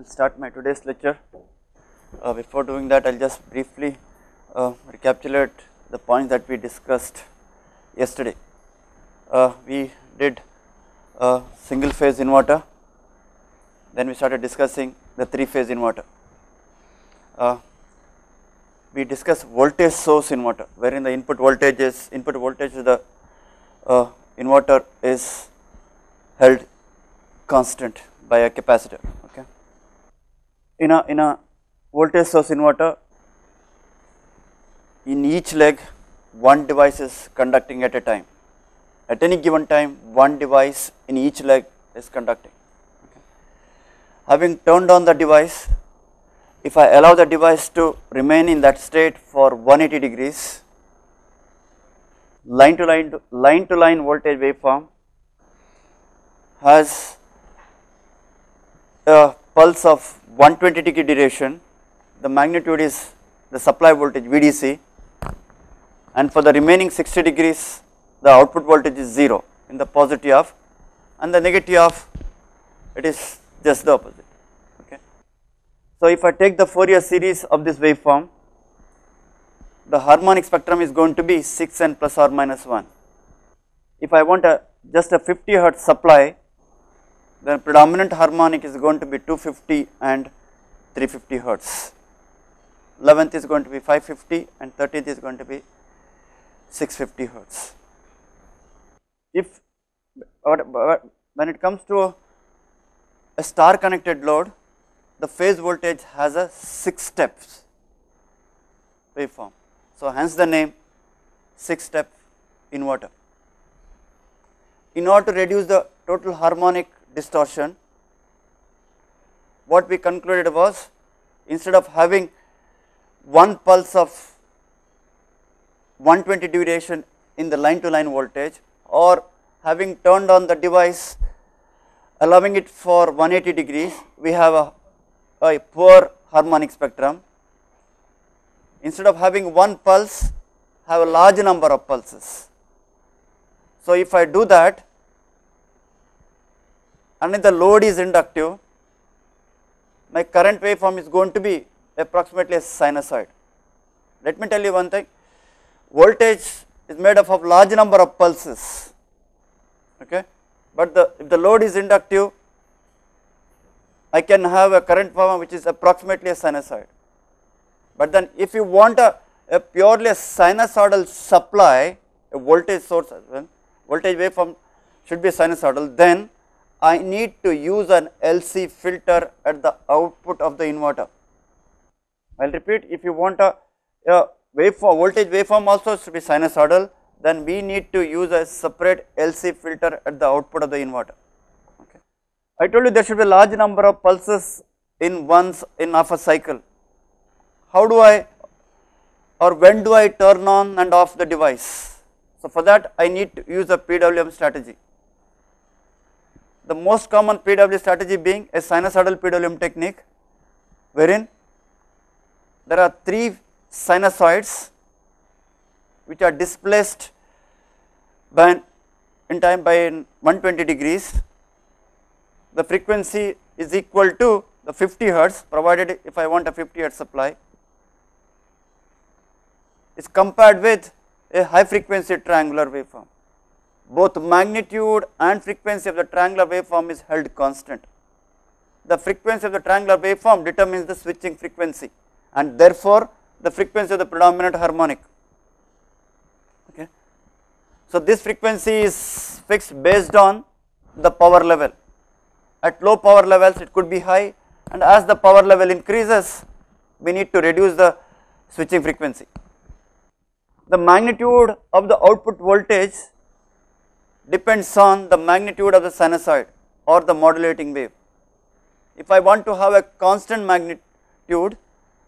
will start my today's lecture. Uh, before doing that, I will just briefly uh, recapitulate the points that we discussed yesterday. Uh, we did a single phase inverter, then we started discussing the three phase inverter. Uh, we discussed voltage source inverter, wherein the input voltage is input voltage of the uh, inverter is held constant by a capacitor. In a in a voltage source inverter, in each leg one device is conducting at a time. At any given time, one device in each leg is conducting. Okay. Having turned on the device, if I allow the device to remain in that state for 180 degrees, line to line to line to line voltage waveform has a pulse of 120 degree duration, the magnitude is the supply voltage VDC and for the remaining 60 degrees the output voltage is 0 in the positive half and the negative half it is just the opposite. Okay. So, if I take the Fourier series of this waveform, the harmonic spectrum is going to be 6 n plus or minus 1. If I want a just a 50 hertz supply, the predominant harmonic is going to be 250 and 350 hertz. 11th is going to be 550 and 13th is going to be 650 hertz. If when it comes to a star connected load, the phase voltage has a 6 steps waveform. So, hence the name 6 step inverter. In order to reduce the total harmonic distortion, what we concluded was instead of having one pulse of 120 duration in the line to line voltage or having turned on the device allowing it for 180 degrees, we have a, a poor harmonic spectrum. Instead of having one pulse, have a large number of pulses. So, if I do that and if the load is inductive, my current waveform is going to be approximately a sinusoid. Let me tell you one thing, voltage is made up of large number of pulses, okay. but the if the load is inductive, I can have a current form which is approximately a sinusoid. But then if you want a, a purely a sinusoidal supply, a voltage source well, voltage waveform should be sinusoidal, then I need to use an LC filter at the output of the inverter. I will repeat if you want a, a waveform voltage waveform also should be sinusoidal then we need to use a separate LC filter at the output of the inverter. Okay. I told you there should be a large number of pulses in once in of a cycle. How do I or when do I turn on and off the device? So, for that I need to use a PWM strategy. The most common PWM strategy being a sinusoidal PWM technique wherein there are three sinusoids which are displaced by in time by 120 degrees. The frequency is equal to the 50 hertz provided if I want a 50 hertz supply is compared with a high frequency triangular waveform. Both magnitude and frequency of the triangular waveform is held constant. The frequency of the triangular waveform determines the switching frequency and therefore, the frequency of the predominant harmonic. Okay. So, this frequency is fixed based on the power level. At low power levels it could be high and as the power level increases we need to reduce the switching frequency. The magnitude of the output voltage depends on the magnitude of the sinusoid or the modulating wave. If I want to have a constant magnitude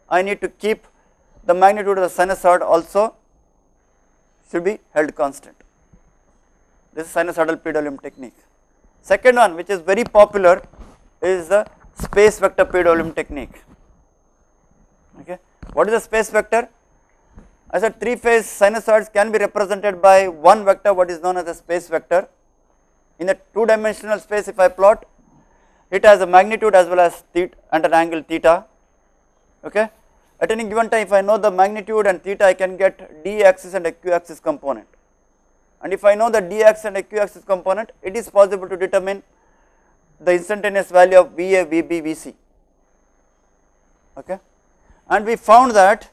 I need to keep the magnitude of the sinusoid also should be held constant. This is sinusoidal PWM technique. Second one which is very popular is the space vector PWM technique. Okay. What is the space vector? I said three phase sinusoids can be represented by one vector what is known as a space vector. In a two dimensional space if I plot it has a magnitude as well as theta and an angle theta. Okay. At any given time, if I know the magnitude and theta, I can get d axis and a q axis component. And if I know the d axis and a q axis component, it is possible to determine the instantaneous value of VA, VB, VC. Okay. And we found that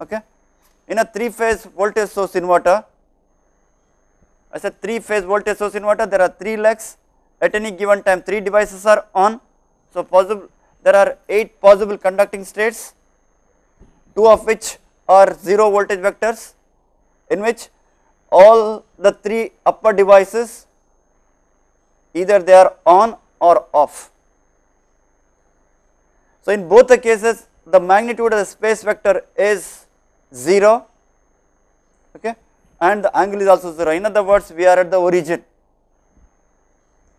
okay, in a 3 phase voltage source inverter, I said 3 phase voltage source inverter, there are 3 legs at any given time 3 devices are on. So, possible there are 8 possible conducting states, 2 of which are 0 voltage vectors in which all the 3 upper devices either they are on or off. So, in both the cases the magnitude of the space vector is 0 okay, and the angle is also 0. In other words, we are at the origin.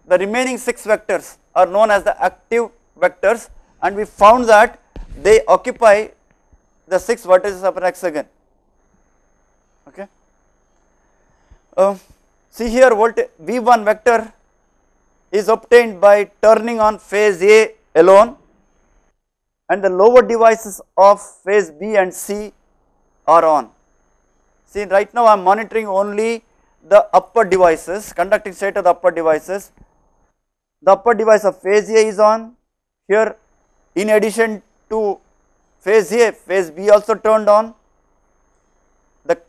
The remaining 6 vectors are known as the active vectors and we found that they occupy the 6 vertices of an hexagon. Okay. Uh, see here voltage V1 vector is obtained by turning on phase A alone and the lower devices of phase B and C are on. See right now I am monitoring only the upper devices, conducting state of the upper devices. The upper device of phase A is on, here in addition to phase A, phase B also turned on. The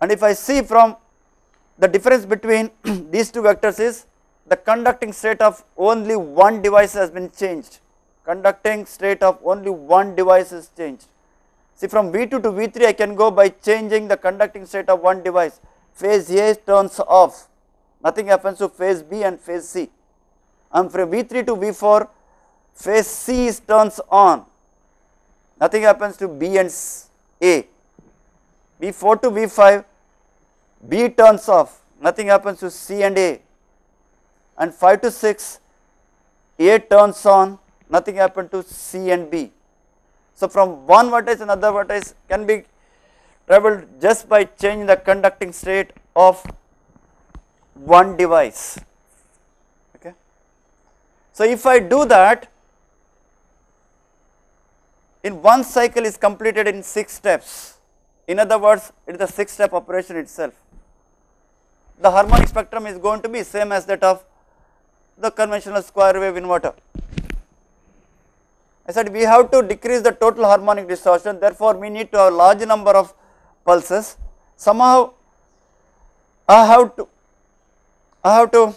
and if I see from the difference between these two vectors is the conducting state of only one device has been changed conducting state of only one device is changed. See from V2 to V3 I can go by changing the conducting state of one device. Phase A turns off, nothing happens to phase B and phase C. And from V3 to V4 phase C is turns on, nothing happens to B and A. V4 to V5 B turns off, nothing happens to C and A. And 5 to 6 A turns on, nothing happened to C and B. So, from one vertex another vertex can be traveled just by changing the conducting state of one device. Okay. So, if I do that in one cycle is completed in 6 steps. In other words, it is a 6 step operation itself. The harmonic spectrum is going to be same as that of the conventional square wave inverter. I said we have to decrease the total harmonic distortion therefore, we need to have large number of pulses somehow I have to I have to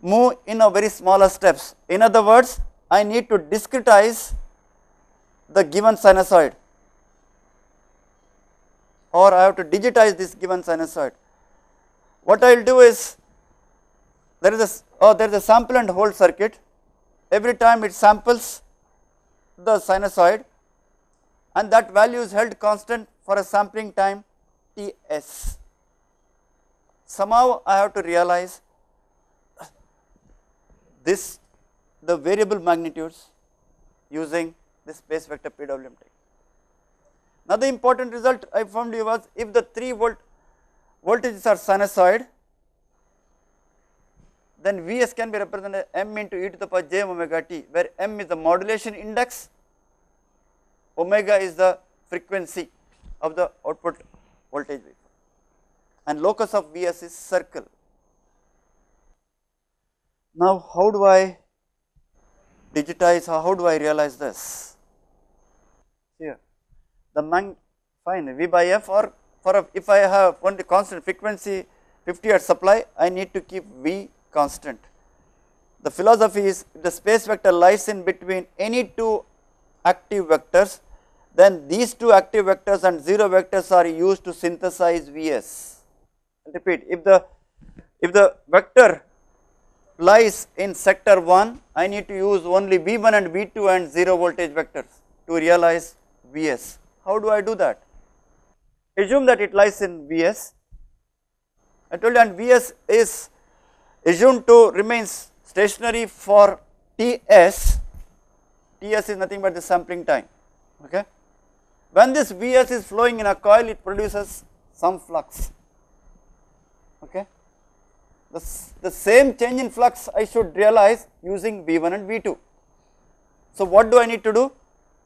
move in a very smaller steps. In other words, I need to discretize the given sinusoid or I have to digitize this given sinusoid. What I will do is there is a oh, there is a sample and hold circuit every time it samples the sinusoid and that value is held constant for a sampling time Ts. Somehow I have to realize this the variable magnitudes using this space vector PWM technique. Another important result I found you was if the 3 volt voltages are sinusoid then Vs can be represented m into e to the power j omega t where m is the modulation index, omega is the frequency of the output voltage wave and locus of Vs is circle. Now how do I digitize, how do I realize this? Here the man fine V by F or for a, if I have only constant frequency 50 hertz supply I need to keep V constant. The philosophy is the space vector lies in between any two active vectors, then these two active vectors and 0 vectors are used to synthesize Vs. Repeat, if the if the vector lies in sector 1, I need to use only V1 and V2 and 0 voltage vectors to realize Vs. How do I do that? Assume that it lies in Vs. I told you and Vs is assumed to remains stationary for Ts, Ts is nothing but the sampling time. Okay. When this Vs is flowing in a coil, it produces some flux. Okay. the, the same change in flux I should realize using V1 and V2. So, what do I need to do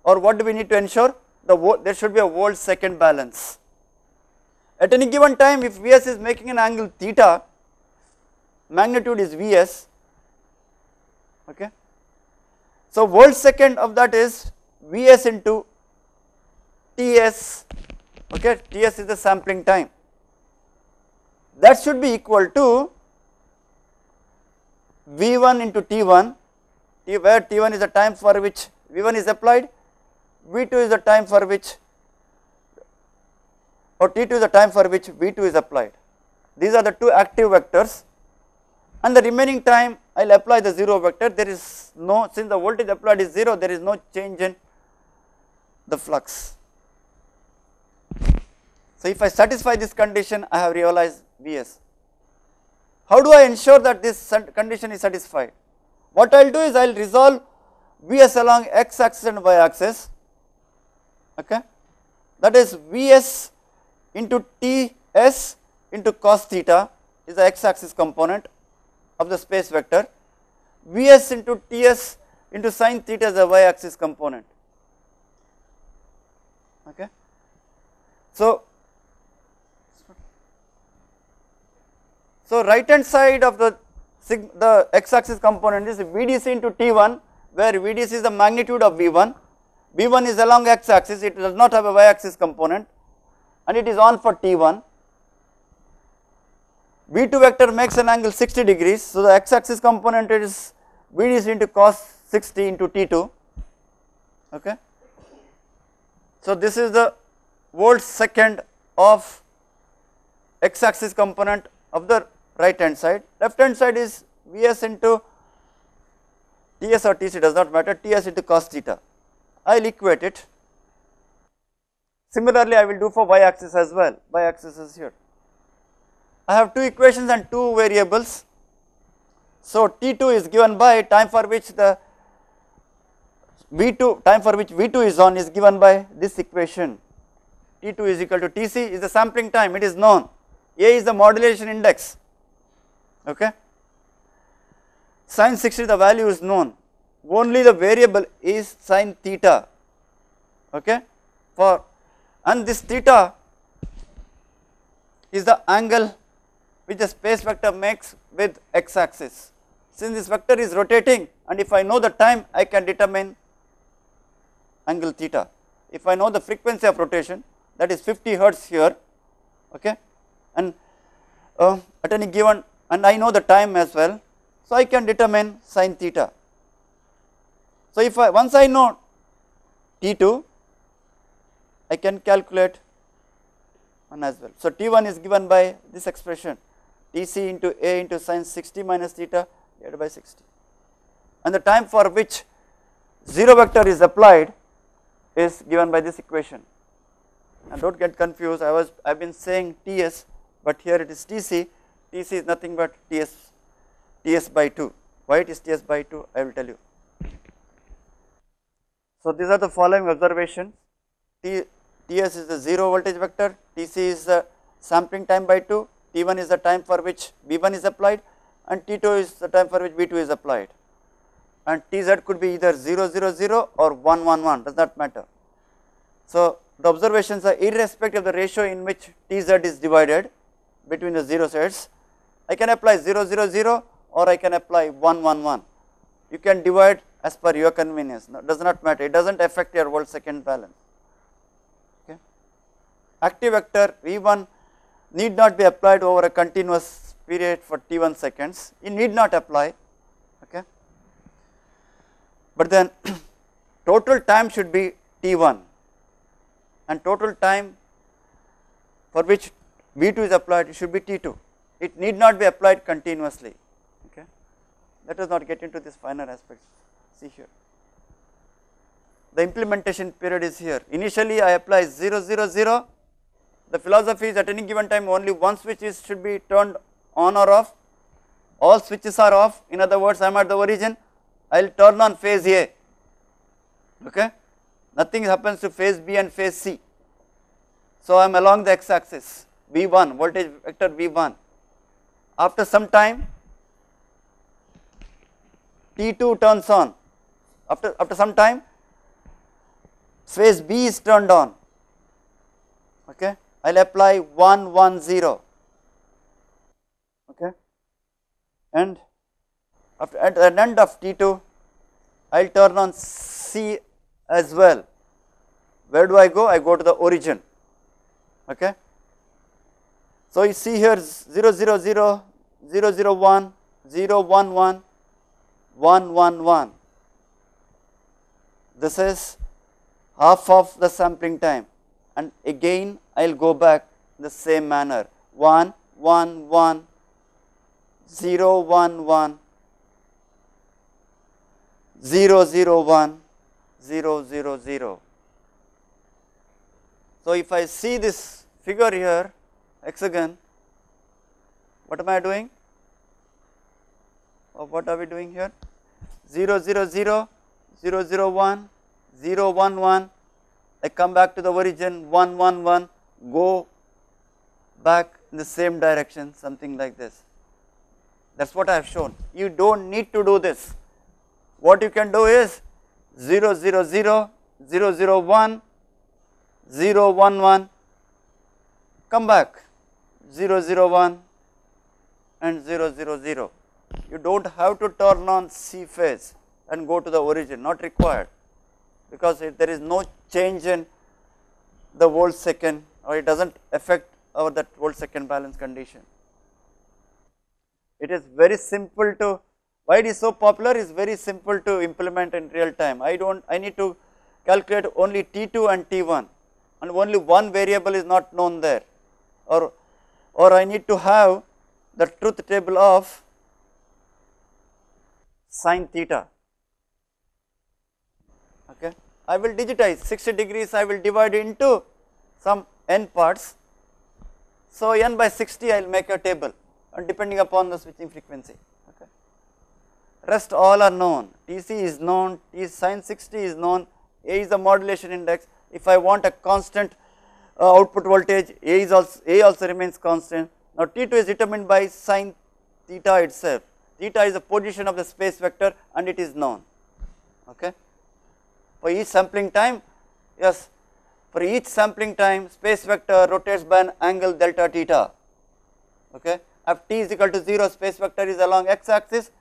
or what do we need to ensure? The there should be a volt second balance. At any given time if Vs is making an angle theta, magnitude is Vs, okay. So, volt second of that is Vs into Ts, okay, Ts is the sampling time. That should be equal to V1 into T1, T where T1 is the time for which V1 is applied, V2 is the time for which or T2 is the time for which V2 is applied. These are the two active vectors and the remaining time I will apply the 0 vector there is no since the voltage applied is 0 there is no change in the flux. So, if I satisfy this condition I have realized Vs. How do I ensure that this condition is satisfied? What I will do is I will resolve Vs along x axis and y axis okay that is Vs into Ts into cos theta is the x axis component of the space vector Vs into Ts into sin theta is the y axis component okay. So, so right hand side of the the x axis component is Vdc into T1 where Vdc is the magnitude of V1, V1 is along x axis it does not have a y axis component and it is on for T1. V2 vector makes an angle 60 degrees so the x axis component is Vdc into cos 60 into T2 okay. So this is the volt second of x axis component of the right hand side, left hand side is Vs into Ts or Tc does not matter, Ts into cos theta. I will equate it. Similarly, I will do for y axis as well, y axis is here. I have two equations and two variables. So, T2 is given by time for which the V2 time for which V2 is on is given by this equation. T2 is equal to Tc is the sampling time it is known. A is the modulation index. Okay. Sin 60 the value is known. Only the variable is sin theta. Okay? For and this theta is the angle which the space vector makes with x axis. Since this vector is rotating and if I know the time I can determine angle theta. If I know the frequency of rotation that is 50 hertz here okay and uh, at any given and I know the time as well. So, I can determine sin theta. So, if I once I know T2 I can calculate one as well. So, T1 is given by this expression Tc into A into sin 60 minus theta divided by 60 and the time for which 0 vector is applied is given by this equation and do not get confused I was I have been saying Ts but here it is Tc Tc is nothing but Ts, Ts by 2. Why it is Ts by 2? I will tell you. So, these are the following observations. T, Ts is the 0 voltage vector, Tc is the sampling time by 2, T1 is the time for which V1 is applied and T2 is the time for which V2 is applied and Tz could be either 0 0 0 or 1 1 1 does not matter. So, the observations are irrespective of the ratio in which Tz is divided between the 0 sets I can apply 0 0 0 or I can apply 1 1 1. You can divide as per your convenience, no, does not matter, it does not affect your volt second balance. Okay. Active vector V1 need not be applied over a continuous period for T1 seconds, it need not apply, okay. But then total time should be T1 and total time for which V2 is applied should be T2 it need not be applied continuously okay. Let us not get into this finer aspects see here. The implementation period is here initially I apply 0 0 0 the philosophy is at any given time only one switch is should be turned on or off. All switches are off. In other words I am at the origin. I will turn on phase A. Okay? Nothing happens to phase B and phase C. So I am along the x axis V1 voltage vector V1 after some time T2 turns on. After after some time phase B is turned on. Okay I will apply 1 1 0 okay? And after at the end of T2 I will turn on C as well. Where do I go? I go to the origin. Okay? So you see here 0 0 0 0 0 1 0 1 1 1 1 1 this is half of the sampling time. And again I will go back the same manner. 1 1 1 0 1 1 0 0 1 0 0 0. So, if I see this figure here hexagon what am I doing? Or what are we doing here? 0 0 0 0 0 1 0 1 1 I come back to the origin 1 1 1 go back in the same direction something like this. That is what I have shown. You do not need to do this. What you can do is 0 0 0 0 0 1 0 1 1 come back. 0 0 1 and 0 0 0 you do not have to turn on C phase and go to the origin not required. Because it, there is no change in the volt second or it does not affect our that volt second balance condition. It is very simple to why it is so popular is very simple to implement in real time. I do not I need to calculate only T2 and T1 and only one variable is not known there or or I need to have the truth table of sine theta okay I will digitize 60 degrees I will divide into some n parts. So, n by 60 I will make a table and depending upon the switching frequency. Okay. Rest all are known. Tc is known T sin 60 is known. A is the modulation index. If I want a constant uh, output voltage A is also A also remains constant. Now T2 is determined by sin theta itself. Theta is the position of the space vector and it is known. Okay. For each sampling time yes for each sampling time space vector rotates by an angle delta theta. Okay? If t is equal to 0 space vector is along x axis.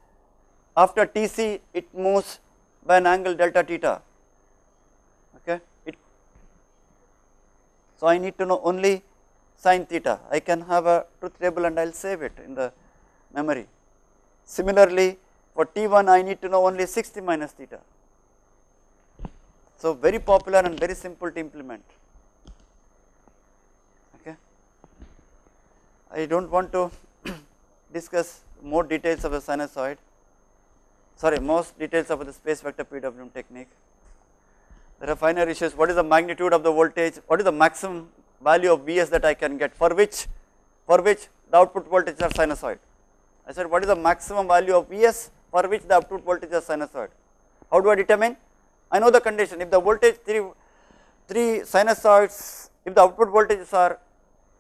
After tc it moves by an angle delta theta. Okay? It so i need to know only sin theta. I can have a truth table and i'll save it in the memory. Similarly for t1 i need to know only 60 minus theta so, very popular and very simple to implement. Okay. I do not want to discuss more details of the sinusoid, sorry most details of the space vector PWM technique. There are finer issues what is the magnitude of the voltage, what is the maximum value of Vs that I can get for which for which the output voltage are sinusoid. I said what is the maximum value of Vs for which the output voltage is sinusoid. How do I determine? I know the condition if the voltage 3, 3 sinusoids if the output voltages are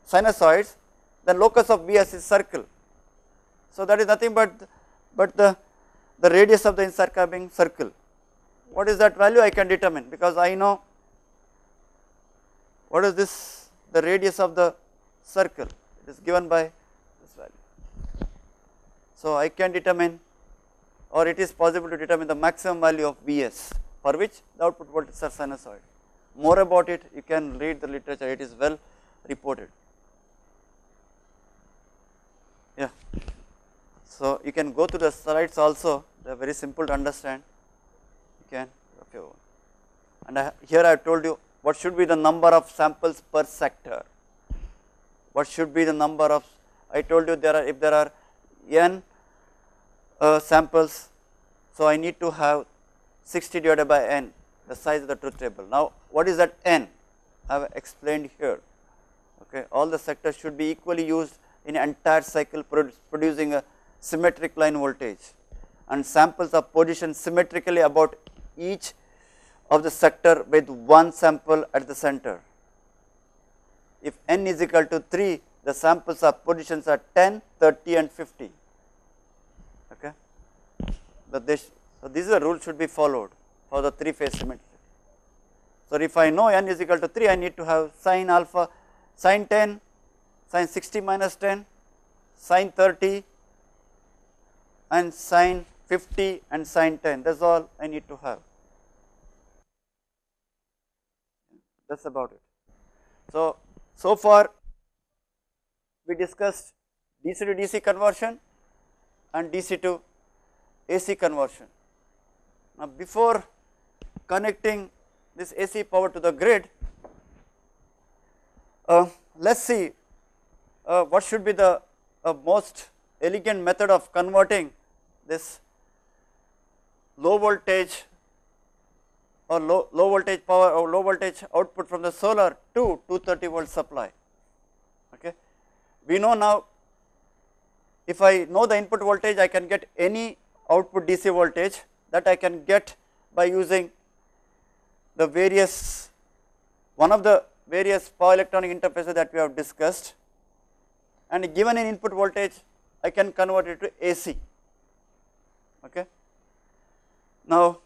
sinusoids then locus of Vs is circle. So that is nothing but but the the radius of the encircling circle. What is that value I can determine because I know what is this the radius of the circle it is given by this value. So I can determine or it is possible to determine the maximum value of Vs for which the output voltage are sinusoid. More about it you can read the literature it is well reported. Yeah. So, you can go to the slides also they are very simple to understand you can okay. and I, here I have told you what should be the number of samples per sector, what should be the number of I told you there are if there are n uh, samples. So, I need to have 60 divided by n the size of the truth table. Now, what is that n I have explained here okay all the sectors should be equally used in entire cycle producing a symmetric line voltage and samples are positioned symmetrically about each of the sector with one sample at the center. If n is equal to 3 the samples are positions are 10, 30 and 50. Okay. But this, so this is a rule should be followed for the three phase symmetry. So, if I know n is equal to 3, I need to have sine alpha, sine 10, sine 60 minus 10, sine 30 and sine 50 and sine 10 that is all I need to have that is about it. So, so far we discussed DC to DC conversion and DC to AC conversion. Now, before connecting this AC power to the grid, uh, let us see uh, what should be the uh, most elegant method of converting this low voltage or low, low voltage power or low voltage output from the solar to 230 volt supply. Okay. We know now if I know the input voltage I can get any output DC voltage that I can get by using the various one of the various power electronic interfaces that we have discussed and given an input voltage I can convert it to AC. Okay. Now,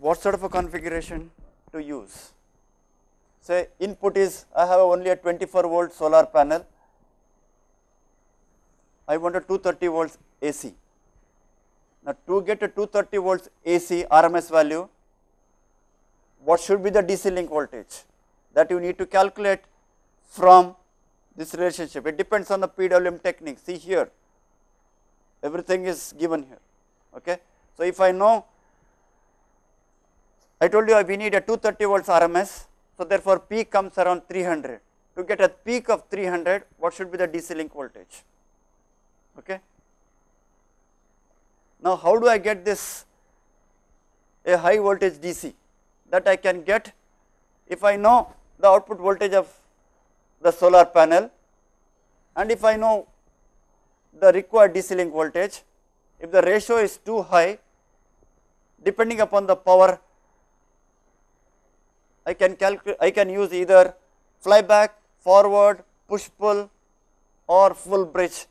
what sort of a configuration to use? Say input is I have only a 24 volt solar panel, I want a 230 volts AC. Now, to get a 230 volts AC RMS value, what should be the DC link voltage that you need to calculate from this relationship. It depends on the PWM technique. See here, everything is given here. Okay. So, if I know, I told you we need a 230 volts RMS. So, therefore, peak comes around 300. To get a peak of 300, what should be the DC link voltage? Okay. Now, how do I get this a high voltage DC that I can get if I know the output voltage of the solar panel and if I know the required DC link voltage, if the ratio is too high depending upon the power I can calculate I can use either flyback, forward, push pull or full bridge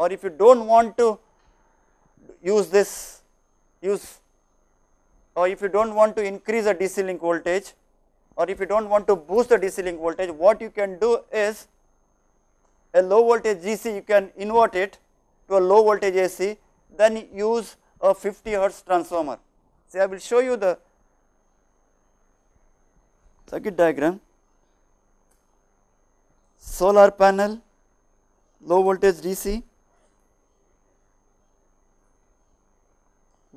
or if you do not want to use this use or if you do not want to increase the DC link voltage or if you do not want to boost the DC link voltage, what you can do is a low voltage DC you can invert it to a low voltage AC, then use a 50 hertz transformer. See, I will show you the circuit diagram. Solar panel, low voltage DC,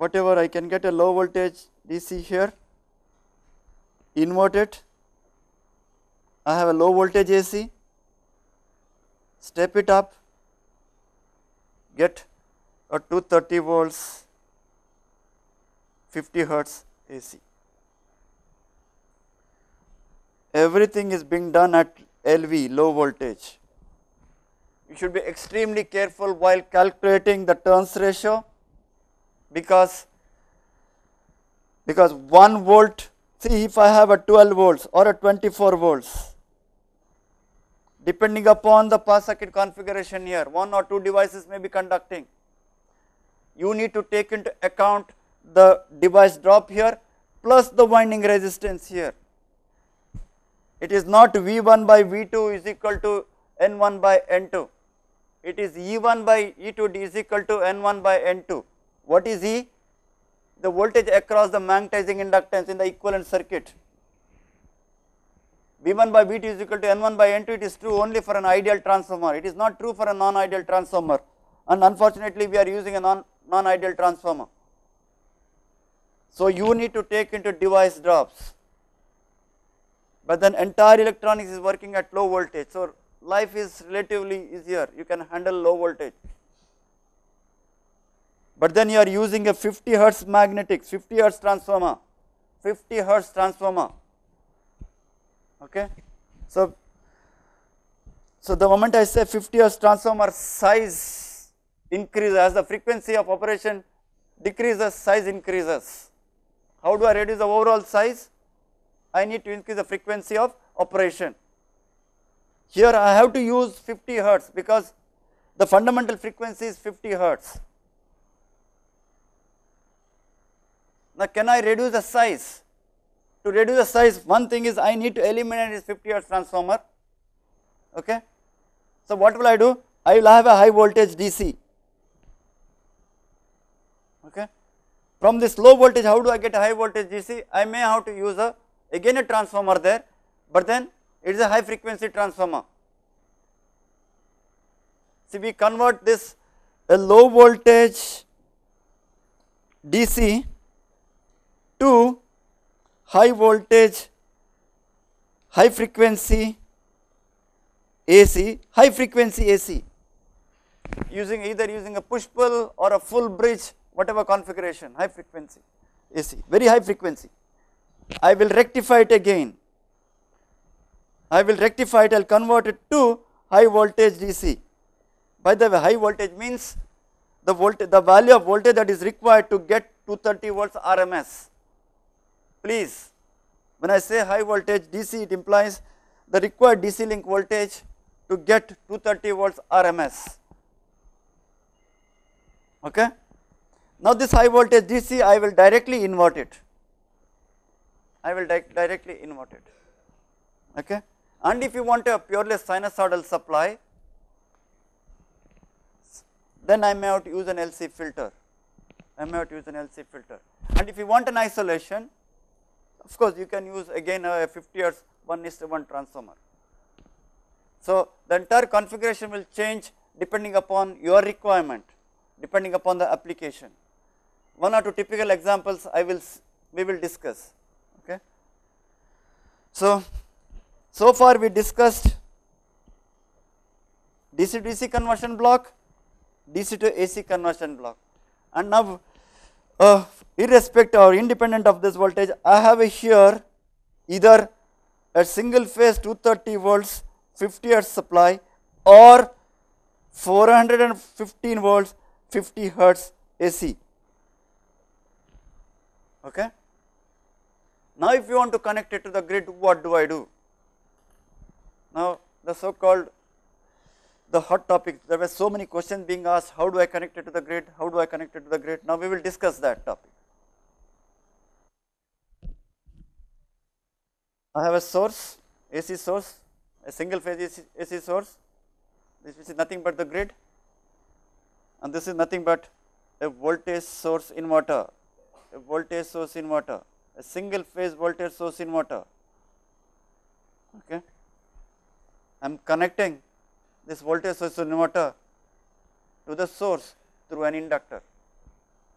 whatever I can get a low voltage DC here invert it, I have a low voltage AC, step it up, get a 230 volts 50 hertz AC. Everything is being done at LV low voltage. You should be extremely careful while calculating the turns ratio because because 1 volt See if I have a 12 volts or a 24 volts, depending upon the pass circuit configuration here, one or two devices may be conducting. You need to take into account the device drop here plus the winding resistance here. It is not V1 by V2 is equal to N1 by N2. It is E1 by E2 is equal to N1 by N2. What is E? the voltage across the magnetizing inductance in the equivalent circuit. V1 by V2 is equal to N1 by N2 it is true only for an ideal transformer, it is not true for a non-ideal transformer and unfortunately we are using a non, non-ideal transformer. So, you need to take into device drops, but then entire electronics is working at low voltage. So, life is relatively easier, you can handle low voltage but then you are using a 50 hertz magnetics, 50 hertz transformer, 50 hertz transformer. Okay. So, so the moment I say 50 hertz transformer size increases as the frequency of operation decreases, size increases. How do I reduce the overall size? I need to increase the frequency of operation. Here I have to use 50 hertz because the fundamental frequency is 50 hertz. Now, can I reduce the size? To reduce the size, one thing is I need to eliminate this 50 hertz transformer. Okay. So, what will I do? I will have a high voltage DC. Okay. From this low voltage, how do I get a high voltage DC? I may have to use a again a transformer there, but then it is a high frequency transformer. See, we convert this a low voltage DC to high voltage, high frequency AC, high frequency AC using either using a push pull or a full bridge whatever configuration high frequency AC very high frequency. I will rectify it again. I will rectify it I will convert it to high voltage DC. By the way high voltage means the voltage the value of voltage that is required to get 230 volts RMS. Please when I say high voltage DC it implies the required DC link voltage to get 230 volts RMS. Okay. Now, this high voltage DC I will directly invert it, I will di directly invert it. Okay. And if you want a purely sinusoidal supply, then I may have to use an LC filter, I may have to use an LC filter. And if you want an isolation, of course, you can use again a 50 hertz 1 is to 1 transformer. So, the entire configuration will change depending upon your requirement, depending upon the application. One or two typical examples I will we will discuss. Okay. So, so far we discussed DC to DC conversion block, DC to AC conversion block and now uh, irrespective or independent of this voltage I have here either a single phase 230 volts 50 hertz supply or 415 volts 50 hertz AC. Okay. Now, if you want to connect it to the grid, what do I do? Now, the so called the hot topic, there were so many questions being asked, how do I connect it to the grid, how do I connect it to the grid? Now, we will discuss that topic. I have a source, AC source, a single phase AC, AC source, this is nothing but the grid and this is nothing but a voltage source inverter, a voltage source inverter, a single phase voltage source inverter. Okay. I am connecting this voltage source inverter to the source through an inductor.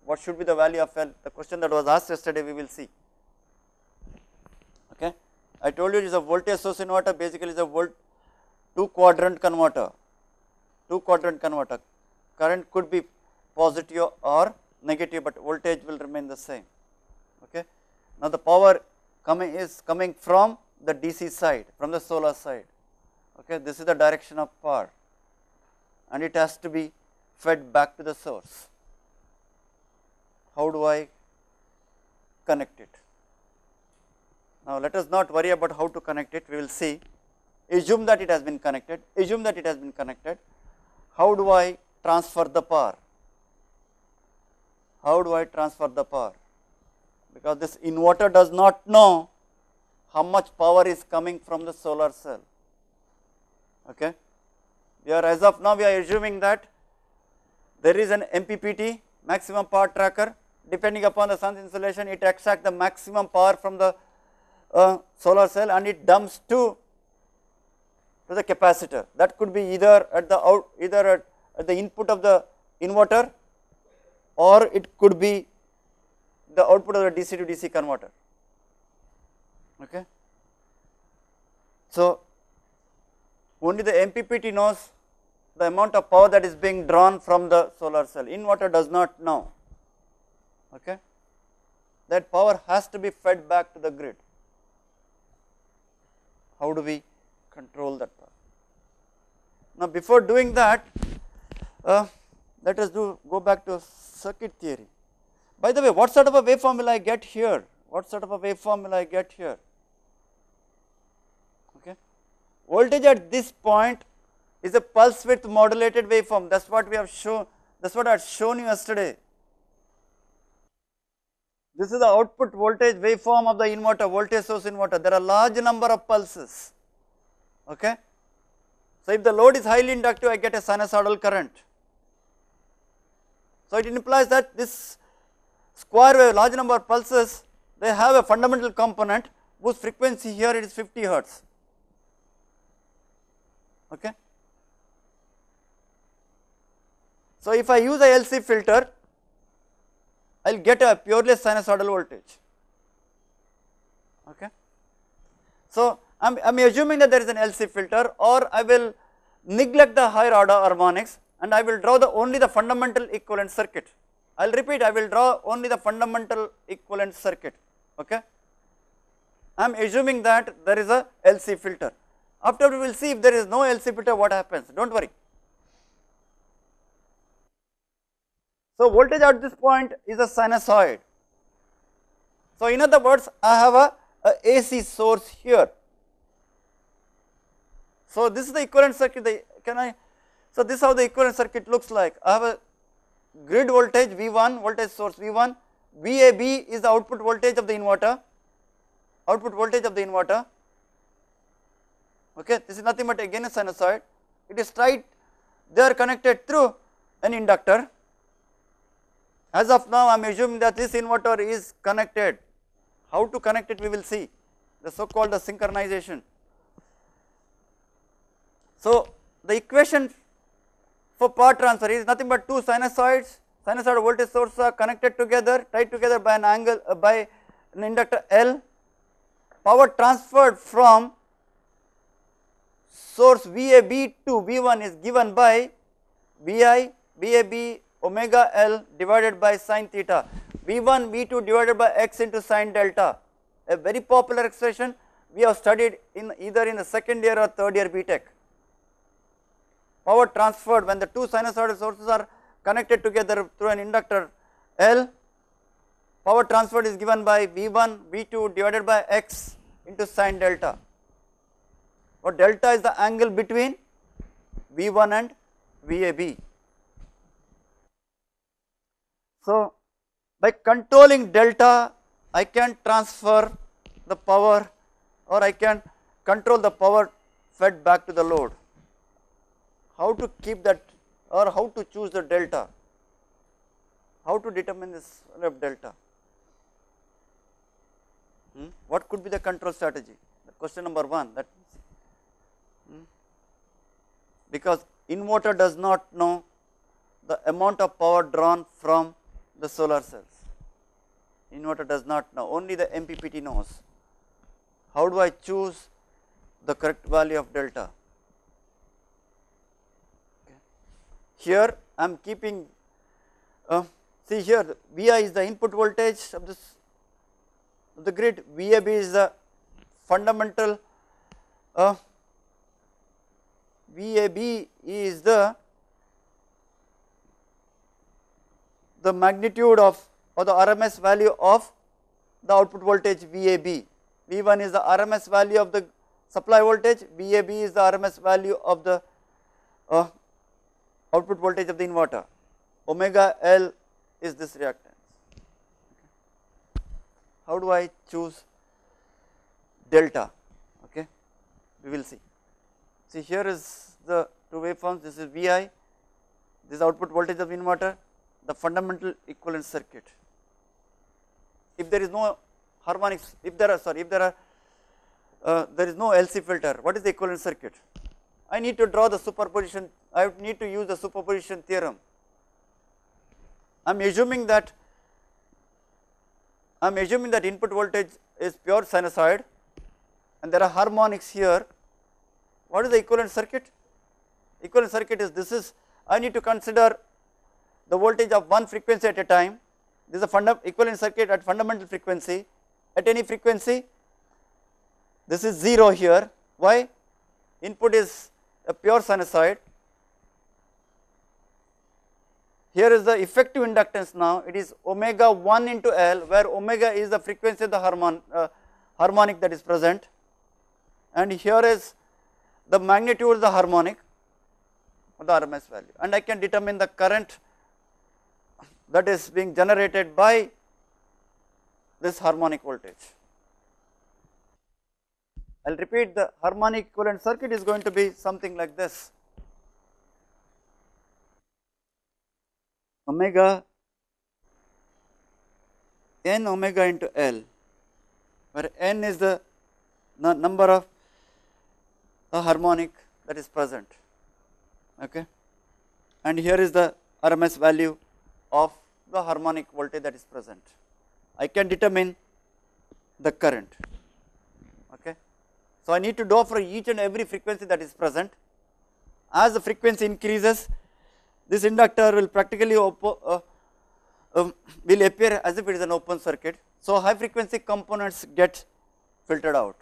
What should be the value of L? The question that was asked yesterday we will see. Okay. I told you it is a voltage source inverter basically is a volt 2 quadrant converter, 2 quadrant converter. Current could be positive or negative, but voltage will remain the same. Okay. Now, the power coming is coming from the DC side, from the solar side. Okay. This is the direction of power and it has to be fed back to the source. How do I connect it? Now, let us not worry about how to connect it, we will see. Assume that it has been connected, assume that it has been connected. How do I transfer the power? How do I transfer the power? Because this inverter does not know how much power is coming from the solar cell. Okay. We are as of now we are assuming that there is an MPPT maximum power tracker depending upon the sun's insolation it extracts the maximum power from the uh, solar cell and it dumps to to the capacitor that could be either at the out either at, at the input of the inverter or it could be the output of the DC to DC converter. Okay. So, only the MPPT knows the amount of power that is being drawn from the solar cell, inverter does not know. Okay. That power has to be fed back to the grid. How do we control that power? Now, before doing that, uh, let us do go back to circuit theory. By the way, what sort of a waveform will I get here? What sort of a waveform will I get here? Okay. Voltage at this point is a pulse width modulated waveform that is what we have shown that is what I had shown you yesterday. This is the output voltage waveform of the inverter voltage source inverter there are large number of pulses okay. So if the load is highly inductive I get a sinusoidal current. So it implies that this square wave large number of pulses they have a fundamental component whose frequency here it is 50 hertz okay. So if I use a LC filter I will get a purely sinusoidal voltage okay. So I am assuming that there is an LC filter or I will neglect the higher order harmonics and I will draw the only the fundamental equivalent circuit. I will repeat I will draw only the fundamental equivalent circuit okay. I am assuming that there is a LC filter. After we will see if there is no LC filter what happens do not worry. So voltage at this point is a sinusoid. So in other words I have a, a AC source here. So this is the equivalent circuit the, can I so this is how the equivalent circuit looks like. I have a grid voltage V1 voltage source V1 VAB is the output voltage of the inverter output voltage of the inverter okay? This is nothing but again a sinusoid. It is straight. They are connected through an inductor. As of now I am assuming that this inverter is connected. How to connect it we will see. The so called the synchronization. So the equation for power transfer is nothing but two sinusoids. Sinusoid voltage sources are connected together tied together by an angle uh, by an inductor L. Power transferred from source VAB to V1 is given by VI VAB omega L divided by sine theta. V1 V2 divided by x into sine delta. A very popular expression. We have studied in either in the second year or third year BTech. Power transferred when the two sinusoidal sources are connected together through an inductor L. Power transferred is given by V1 V2 divided by x into sine delta or delta is the angle between V1 and VAB. So by controlling delta I can transfer the power or I can control the power fed back to the load. How to keep that or how to choose the delta, how to determine this delta, hmm? what could be the control strategy, the question number 1 that? Because inverter does not know the amount of power drawn from the solar cells, inverter does not know only the MPPT knows. How do I choose the correct value of delta? Here I am keeping uh, see here Vi is the input voltage of this of the grid, VAB is the fundamental uh, VAB is the the magnitude of or the RMS value of the output voltage VAB. V1 is the RMS value of the supply voltage, VAB is the RMS value of the uh, output voltage of the inverter omega L is this reactance. How do I choose delta okay we will see. See here is the two waveforms this is Vi this is output voltage of inverter the fundamental equivalent circuit. If there is no harmonics if there are sorry if there are uh, there is no LC filter what is the equivalent circuit I need to draw the superposition, I need to use the superposition theorem. I am assuming that I am assuming that input voltage is pure sinusoid and there are harmonics here. What is the equivalent circuit? Equivalent circuit is this is I need to consider the voltage of one frequency at a time. This is a funda equivalent circuit at fundamental frequency. At any frequency, this is 0 here. Why? Input is a pure sinusoid. Here is the effective inductance now it is omega 1 into L where omega is the frequency of the harmon, uh, harmonic that is present and here is the magnitude is the harmonic the RMS value and I can determine the current that is being generated by this harmonic voltage. I will repeat the harmonic equivalent circuit is going to be something like this omega n omega into L where n is the number of the harmonic that is present okay and here is the RMS value of the harmonic voltage that is present. I can determine the current okay. So I need to do for each and every frequency that is present as the frequency increases this inductor will practically uh, uh, will appear as if it is an open circuit. So high frequency components get filtered out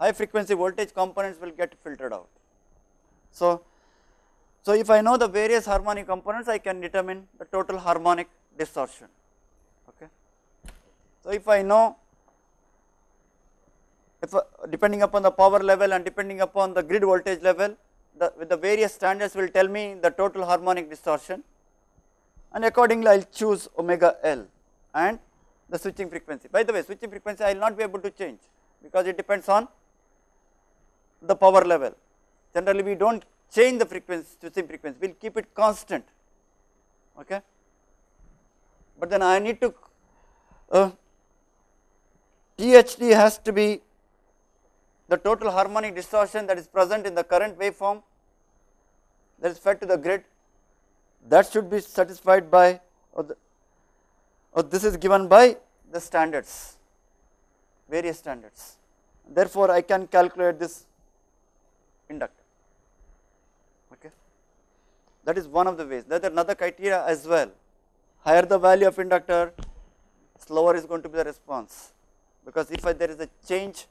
high frequency voltage components will get filtered out. So so, if I know the various harmonic components I can determine the total harmonic distortion. Okay. So, if I know if uh, depending upon the power level and depending upon the grid voltage level the with the various standards will tell me the total harmonic distortion and accordingly I will choose omega L and the switching frequency. By the way switching frequency I will not be able to change because it depends on the power level generally we do not change the frequency switching frequency, we will keep it constant. Okay. But then I need to uh, THD has to be the total harmonic distortion that is present in the current waveform that is fed to the grid that should be satisfied by or, the, or this is given by the standards various standards therefore I can calculate this inductor okay that is one of the ways. There is another criteria as well. Higher the value of inductor, slower is going to be the response. Because if there is a change,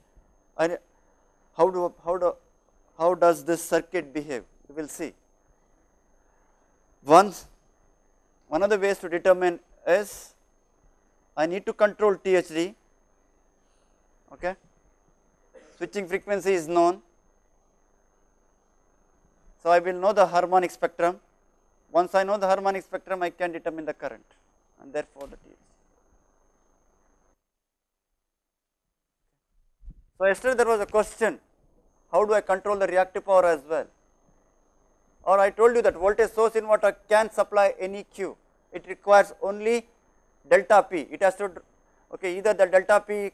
how do how do how does this circuit behave? We will see. once one of the ways to determine is I need to control THD. Okay. Switching frequency is known so, I will know the harmonic spectrum. Once I know the harmonic spectrum, I can determine the current and therefore the T. So, yesterday there was a question how do I control the reactive power as well or I told you that voltage source inverter can supply any Q, it requires only delta P, it has to okay either the delta P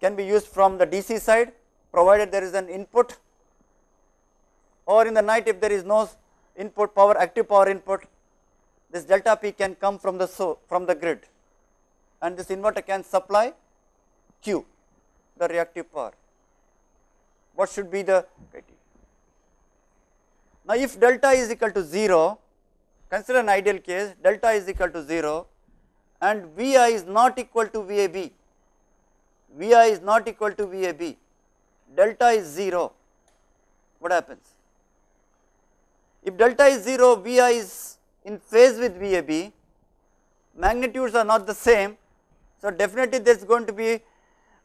can be used from the DC side provided there is an input or in the night if there is no input power active power input this delta P can come from the so from the grid and this inverter can supply Q the reactive power. What should be the criteria? Now, if delta is equal to 0 consider an ideal case delta is equal to 0 and Vi is not equal to VAB, Vi is not equal to VAB, delta is 0, what happens? If delta is 0, Vi is in phase with VAB, magnitudes are not the same. So, definitely there is going to be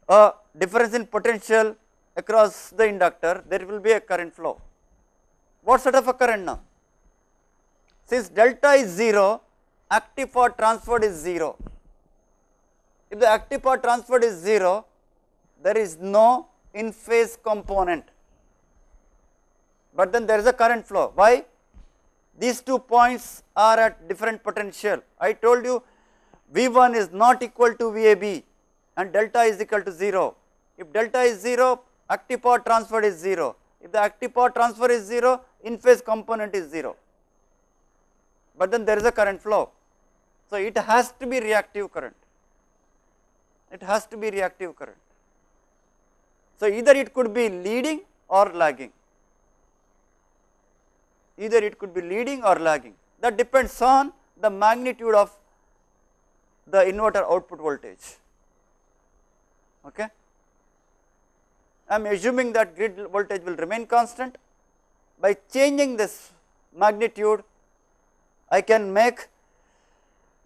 a difference in potential across the inductor, there will be a current flow. What sort of a current now? Since delta is 0, active power transferred is 0. If the active power transferred is 0, there is no in phase component, but then there is a current flow. Why? These two points are at different potential. I told you V1 is not equal to VAB and delta is equal to 0. If delta is 0, active power transfer is 0. If the active power transfer is 0, in phase component is 0. But then there is a current flow. So, it has to be reactive current. It has to be reactive current. So, either it could be leading or lagging either it could be leading or lagging that depends on the magnitude of the inverter output voltage. Okay. I am assuming that grid voltage will remain constant by changing this magnitude I can make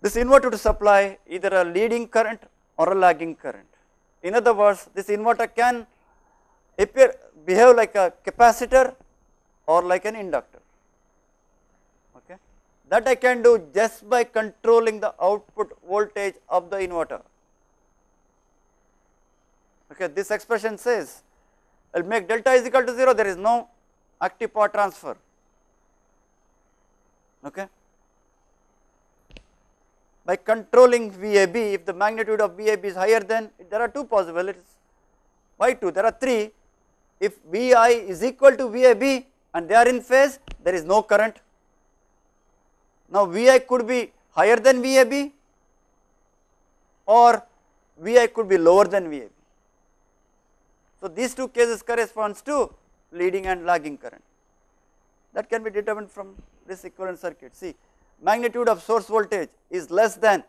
this inverter to supply either a leading current or a lagging current. In other words this inverter can appear behave like a capacitor or like an inductor. That I can do just by controlling the output voltage of the inverter. Okay. This expression says I will make delta is equal to 0, there is no active power transfer. Okay. By controlling VAB, if the magnitude of VAB is higher than, there are two possibilities. Why two? There are three. If VI is equal to VAB and they are in phase, there is no current. Now VI could be higher than VAB or VI could be lower than VAB. So these two cases corresponds to leading and lagging current. That can be determined from this equivalent circuit. See, magnitude of source voltage is less than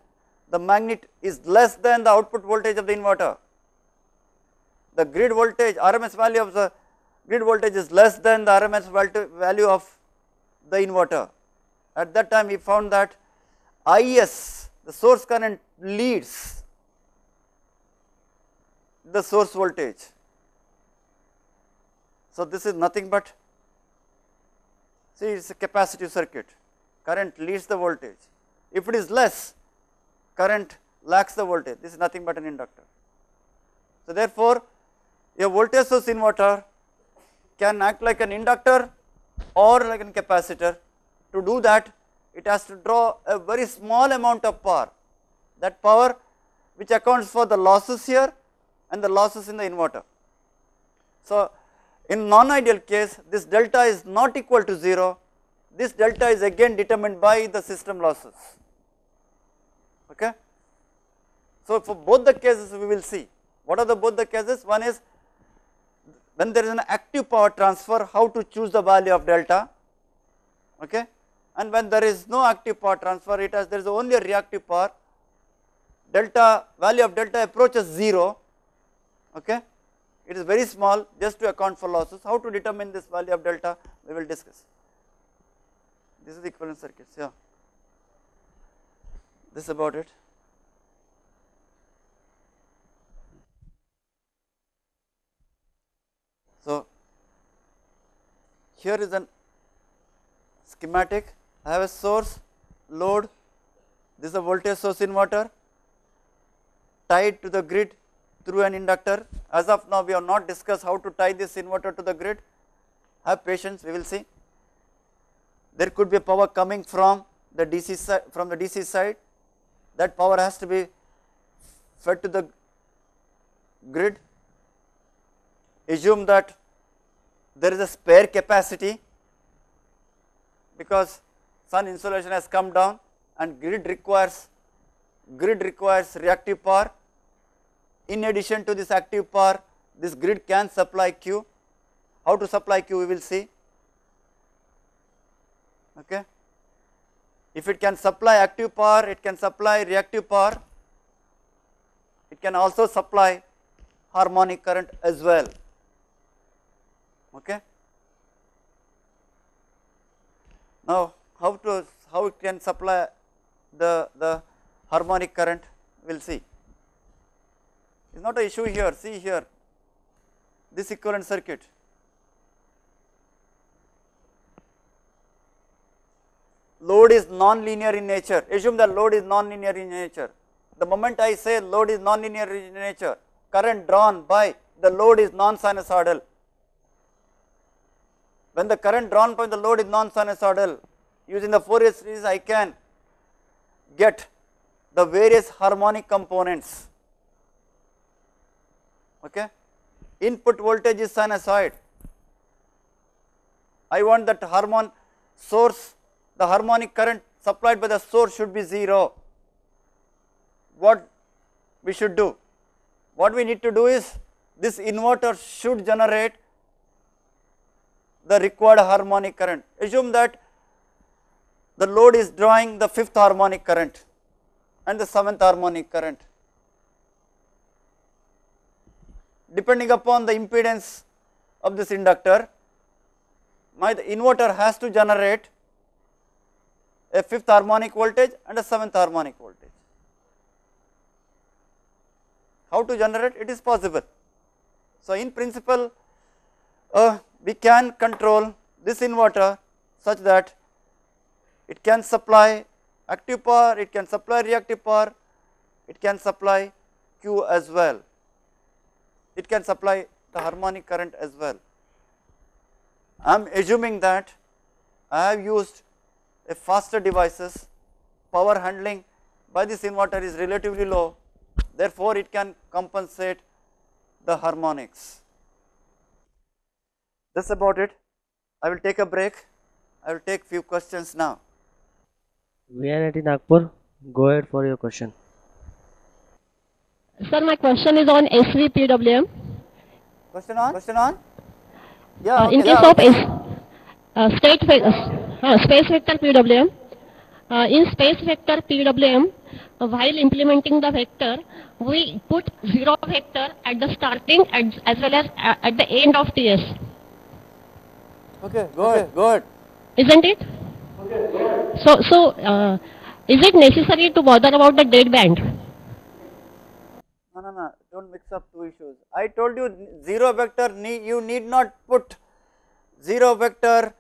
the magnet is less than the output voltage of the inverter. The grid voltage RMS value of the grid voltage is less than the RMS value of the inverter. At that time we found that IS the source current leads the source voltage. So, this is nothing but see it is a capacitive circuit current leads the voltage. If it is less current lacks the voltage this is nothing but an inductor. So, therefore, a voltage source inverter can act like an inductor or like a capacitor. To do that it has to draw a very small amount of power that power which accounts for the losses here and the losses in the inverter. So, in non-ideal case this delta is not equal to 0, this delta is again determined by the system losses. Okay. So, for both the cases we will see what are the both the cases one is when there is an active power transfer how to choose the value of delta okay and when there is no active power transfer it has there is only a reactive power delta value of delta approaches 0 okay it is very small just to account for losses. How to determine this value of delta we will discuss. This is the equivalent circuits, yeah. This is about it. So, here is an schematic. I have a source, load, this is a voltage source inverter tied to the grid through an inductor. As of now we have not discussed how to tie this inverter to the grid, have patience we will see. There could be power coming from the DC side from the DC side that power has to be fed to the grid. Assume that there is a spare capacity because sun insolation has come down and grid requires grid requires reactive power in addition to this active power, this grid can supply Q. How to supply Q we will see. Okay. If it can supply active power, it can supply reactive power. It can also supply harmonic current as well. Okay. Now, how to how it can supply the the harmonic current we will see. It is not a issue here see here. This equivalent circuit. Load is non-linear in nature. Assume that load is non-linear in nature. The moment I say load is non-linear in nature current drawn by the load is non-sinusoidal. When the current drawn by the load is non-sinusoidal using the Fourier series I can get the various harmonic components okay. Input voltage is sinusoid. I want that harmon source, the harmonic current supplied by the source should be 0. What we should do? What we need to do is this inverter should generate the required harmonic current. Assume that the load is drawing the fifth harmonic current and the seventh harmonic current. depending upon the impedance of this inductor, my inverter has to generate a fifth harmonic voltage and a seventh harmonic voltage. How to generate? It is possible. So, in principle uh, we can control this inverter such that it can supply active power, it can supply reactive power, it can supply Q as well, it can supply the harmonic current as well. I am assuming that I have used a faster devices, power handling by this inverter is relatively low, therefore, it can compensate the harmonics. That is about it. I will take a break. I will take few questions now. VNIT Nagpur, go ahead for your question. Sir, my question is on SVPWM. Question on? Question on? Yeah. Uh, in okay, case yeah, of S, uh, state ve- uh, space vector PWM, uh, in space vector PWM, uh, while implementing the vector, we put zero vector at the starting and, as well as uh, at the end of TS, Okay, good, good. isn't it? So, so uh, is it necessary to bother about the dead band? No, no, no, do not mix up two issues. I told you zero vector, you need not put zero vector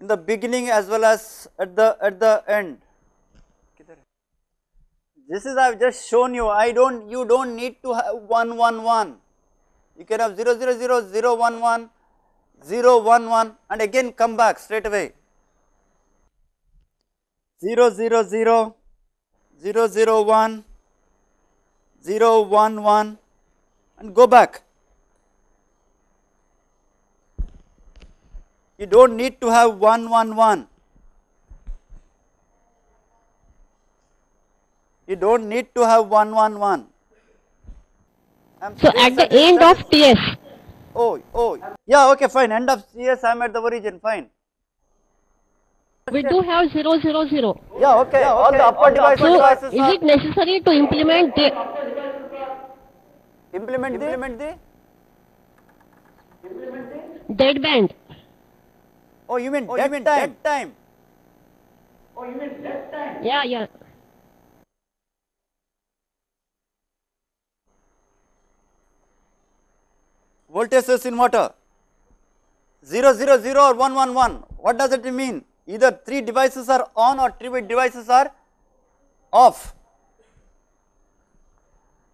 in the beginning as well as at the at the end. This is I have just shown you. I don't. You don't need to have one one one. You can have 0, 0, 0, 0, 1, 1, 0, 1, 1 and again come back straight away. 0, 0, 0, 0, 0, 1, 0, 1, 1 and go back. You do not need to have 1, 1, 1. You do not need to have 1, 1, 1. I'm So at the end of TS, Oh, oh, yeah, okay, fine. End of CS, I am at the origin, fine. We do have 0, 0, 0. Yeah, okay. All the upper devices, So devices is it necessary to implement the implement the implement the. dead band? Oh, oh, you mean dead time? Dead time. Oh, you mean dead time? Yeah, yeah. Voltage source inverter. 0, 0, 0 or 1, 1, 1. What does it mean? Either three devices are on or three devices are off.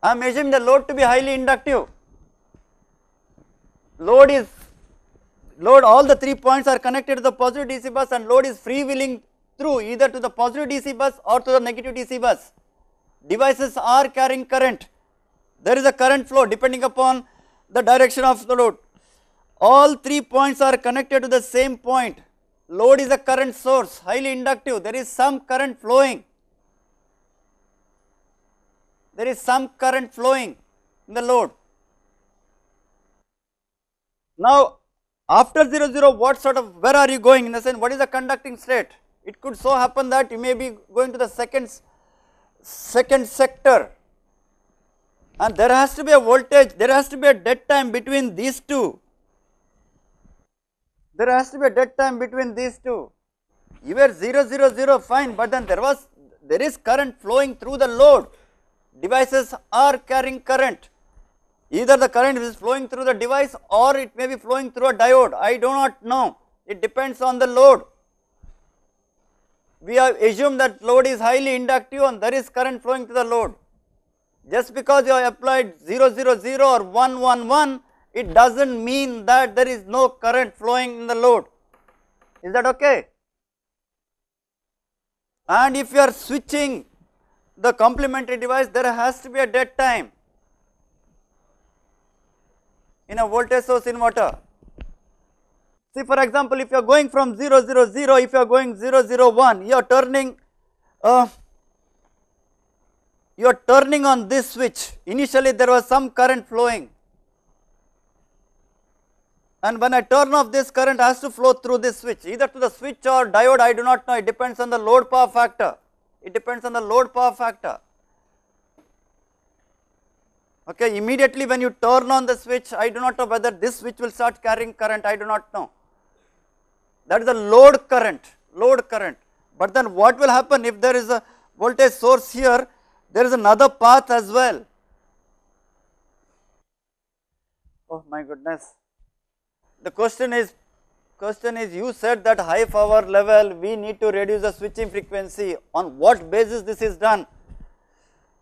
I am assuming the load to be highly inductive. Load is load all the three points are connected to the positive DC bus and load is freewheeling through either to the positive DC bus or to the negative DC bus. Devices are carrying current. There is a current flow depending upon the direction of the load. All three points are connected to the same point. Load is a current source, highly inductive. There is some current flowing. There is some current flowing in the load. Now, after 0, 0, what sort of, where are you going in the sense, what is the conducting state? It could so happen that you may be going to the second, second sector and there has to be a voltage, there has to be a dead time between these two. There has to be a dead time between these two. You were 0, 0, 0, fine, but then there was, there is current flowing through the load. Devices are carrying current. Either the current is flowing through the device or it may be flowing through a diode. I do not know. It depends on the load. We have assumed that load is highly inductive and there is current flowing to the load. Just because you have applied 0, 0, 0 or 1, 1, 1, it does not mean that there is no current flowing in the load. Is that okay? And if you are switching the complementary device, there has to be a dead time in a voltage source inverter. See for example, if you are going from 0, 0, 0, if you are going 0, 0, 1, you are turning, uh, you are turning on this switch. Initially there was some current flowing and when I turn off this current has to flow through this switch. Either to the switch or diode I do not know. It depends on the load power factor. It depends on the load power factor. Okay immediately when you turn on the switch I do not know whether this switch will start carrying current. I do not know. That is the load current load current. But then what will happen if there is a voltage source here? There is another path as well. Oh my goodness the question is question is you said that high power level we need to reduce the switching frequency. On what basis this is done?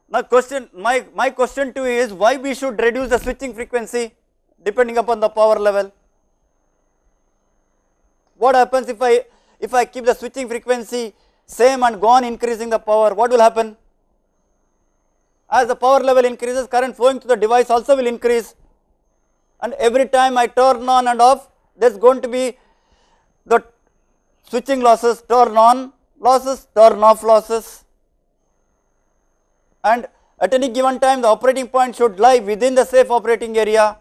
Now question my my question to you is why we should reduce the switching frequency depending upon the power level? What happens if i if i keep the switching frequency same and go on increasing the power what will happen? As the power level increases current flowing to the device also will increase and every time I turn on and off there is going to be the switching losses turn on losses turn off losses. And at any given time the operating point should lie within the safe operating area.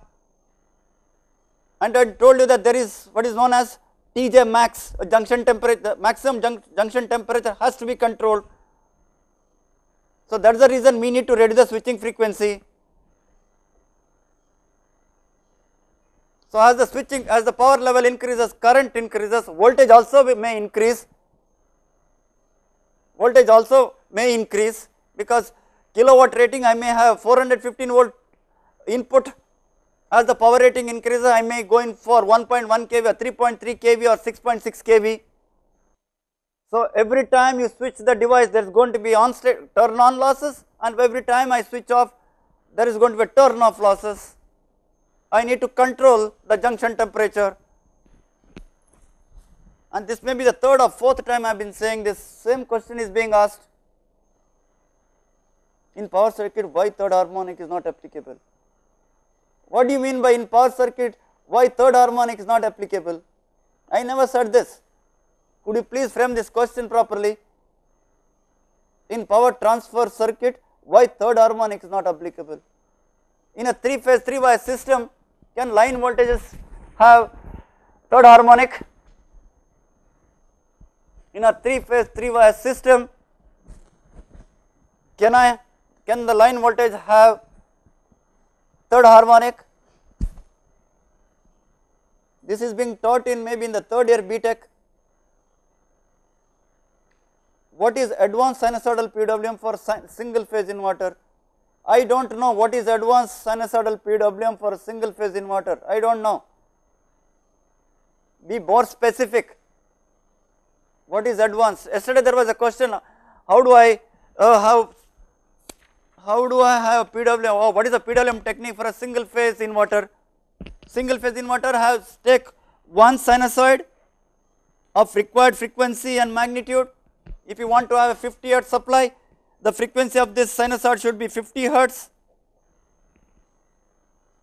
And I told you that there is what is known as TJ max junction temperature maximum jun junction temperature has to be controlled. So that is the reason we need to reduce the switching frequency. So as the switching, as the power level increases, current increases, voltage also may increase, voltage also may increase because kilowatt rating I may have 415 volt input, as the power rating increases I may go in for 1.1 kV or 3.3 kV or 6.6 kV. So every time you switch the device there is going to be on state turn on losses and every time I switch off there is going to be turn off losses. I need to control the junction temperature and this may be the third or fourth time I have been saying this same question is being asked in power circuit why third harmonic is not applicable. What do you mean by in power circuit why third harmonic is not applicable? I never said this. Could you please frame this question properly? In power transfer circuit, why third harmonic is not applicable? In a three phase three wire system, can line voltages have third harmonic? In a three phase three wire system, can I can the line voltage have third harmonic? This is being taught in maybe in the third year BTech what is advanced sinusoidal PWM for single phase inverter? I do not know what is advanced sinusoidal PWM for a single phase inverter, I do not know. Be more specific. What is advanced? Yesterday there was a question, how do I uh, how how do I have PWM, oh, what is the PWM technique for a single phase inverter? Single phase inverter has take one sinusoid of required frequency and magnitude if you want to have a 50 hertz supply, the frequency of this sinusoid should be 50 hertz.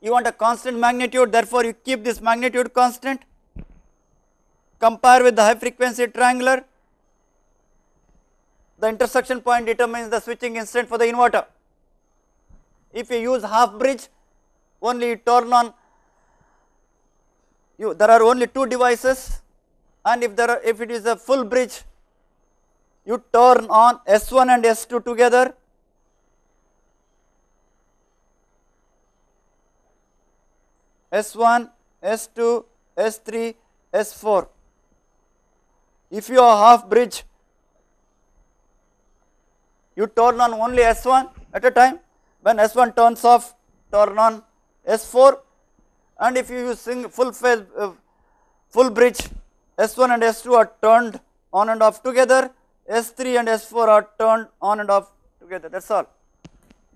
You want a constant magnitude, therefore you keep this magnitude constant. Compare with the high frequency triangular. The intersection point determines the switching instant for the inverter. If you use half bridge, only you turn on, you, there are only two devices and if there are, if it is a full bridge, you turn on S1 and S2 together. S1, S2, S3, S4. If you are half bridge, you turn on only S1 at a time. When S1 turns off, turn on S4 and if you use full phase, uh, full bridge, S1 and S2 are turned on and off together S3 and S4 are turned on and off together that is all.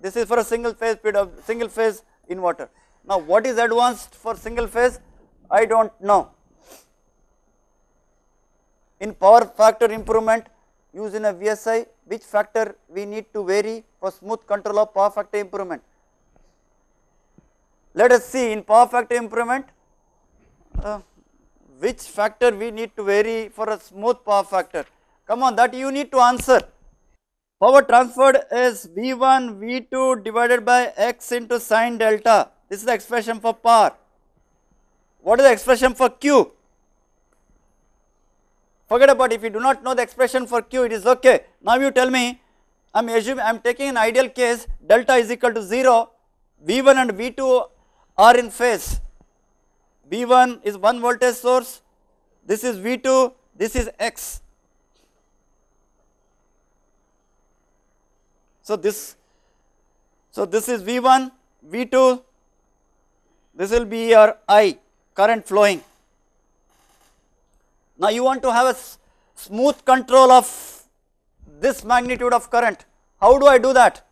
This is for a single phase PW, single phase inverter. Now what is advanced for single phase? I do not know. In power factor improvement used in a VSI, which factor we need to vary for smooth control of power factor improvement? Let us see in power factor improvement, uh, which factor we need to vary for a smooth power factor. Come on, that you need to answer. Power transferred is V1, V2 divided by X into sine delta. This is the expression for power. What is the expression for Q? Forget about if you do not know the expression for Q, it is okay. Now you tell me, I am assuming I am taking an ideal case, delta is equal to 0, V1 and V2 are in phase. V1 is one voltage source, this is V2, this is X. So this, so this is V1, V2, this will be your I, current flowing. Now you want to have a smooth control of this magnitude of current. How do I do that?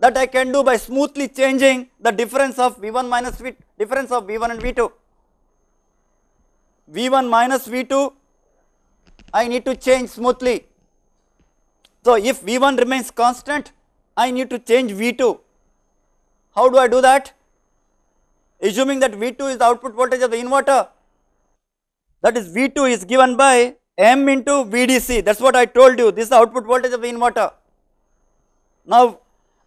That I can do by smoothly changing the difference of V1 minus V difference of V1 and V2. V1 minus V2 I need to change smoothly. So if V1 remains constant I need to change V2. How do I do that? Assuming that V2 is the output voltage of the inverter that is V2 is given by M into VDC that is what I told you this is the output voltage of the inverter. Now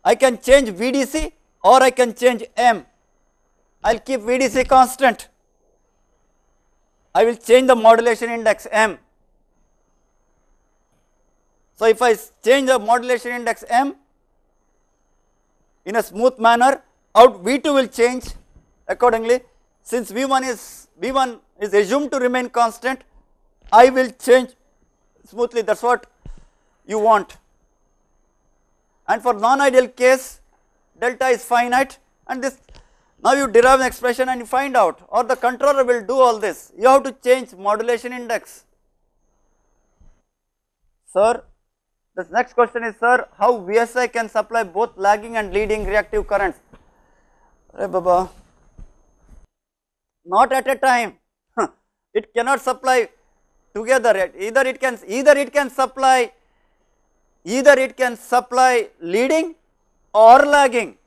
I can change VDC or I can change M. I will keep VDC constant. I will change the modulation index M. So if I change the modulation index M in a smooth manner, out V2 will change accordingly. Since V1 is V1 is assumed to remain constant, I will change smoothly. That's what you want. And for non-ideal case, delta is finite, and this now you derive an expression and you find out, or the controller will do all this. You have to change modulation index. Sir, this next question is, sir, how VSI can supply both lagging and leading reactive currents? Arey Baba, not at a time. it cannot supply together. Either it can either it can supply either it can supply leading or lagging.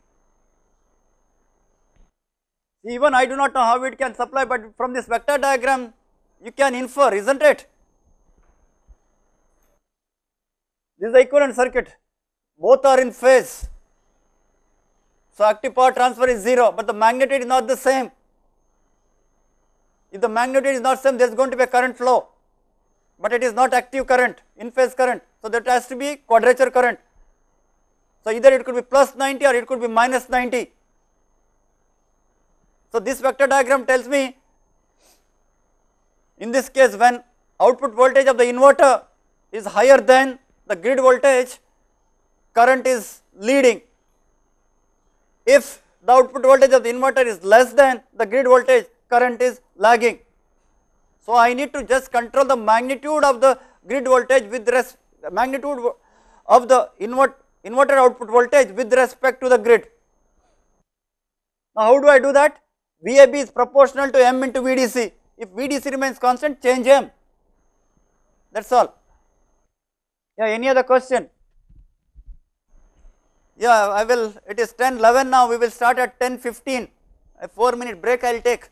Even I do not know how it can supply, but from this vector diagram you can infer, isn't it? This is the equivalent circuit, both are in phase. So active power transfer is 0, but the magnitude is not the same. If the magnitude is not same, there is going to be a current flow, but it is not active current, in phase current. So that has to be quadrature current. So either it could be plus 90 or it could be minus 90. So this vector diagram tells me, in this case when output voltage of the inverter is higher than the grid voltage, current is leading. If the output voltage of the inverter is less than the grid voltage, current is lagging. So I need to just control the magnitude of the grid voltage with res the magnitude of the invert inverter output voltage with respect to the grid. Now how do I do that? VAB is proportional to M into VDC. If VDC remains constant, change M. That's all. Yeah, any other question? Yeah, I will, it is 10, 11 now, we will start at 10, 15. A 4 minute break I will take.